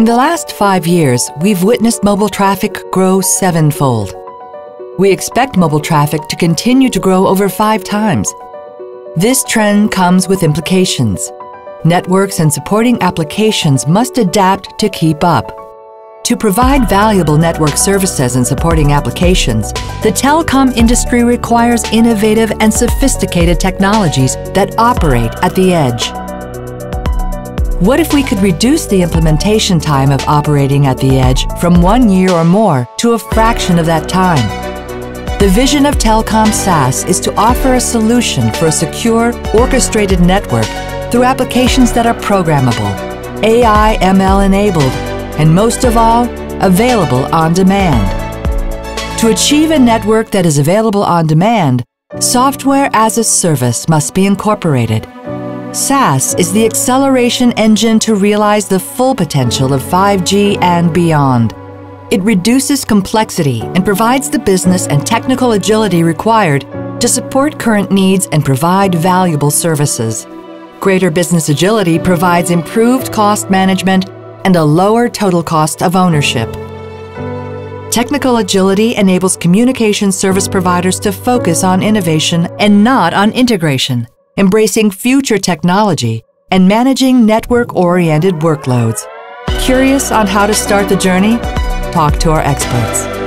In the last five years, we've witnessed mobile traffic grow sevenfold. We expect mobile traffic to continue to grow over five times. This trend comes with implications. Networks and supporting applications must adapt to keep up. To provide valuable network services and supporting applications, the telecom industry requires innovative and sophisticated technologies that operate at the edge. What if we could reduce the implementation time of operating at the edge from one year or more to a fraction of that time? The vision of Telecom SaaS is to offer a solution for a secure, orchestrated network through applications that are programmable, AI ML enabled, and most of all, available on demand. To achieve a network that is available on demand, software as a service must be incorporated SaaS is the acceleration engine to realize the full potential of 5G and beyond. It reduces complexity and provides the business and technical agility required to support current needs and provide valuable services. Greater business agility provides improved cost management and a lower total cost of ownership. Technical agility enables communication service providers to focus on innovation and not on integration embracing future technology, and managing network-oriented workloads. Curious on how to start the journey? Talk to our experts.